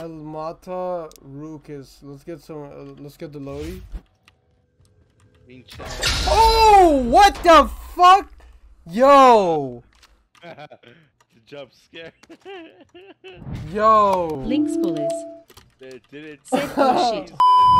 Almata Rukis. Let's get some. Uh, let's get the Lodi. Oh, what the fuck? Yo, the jump scare. yo. Links bullies. they didn't.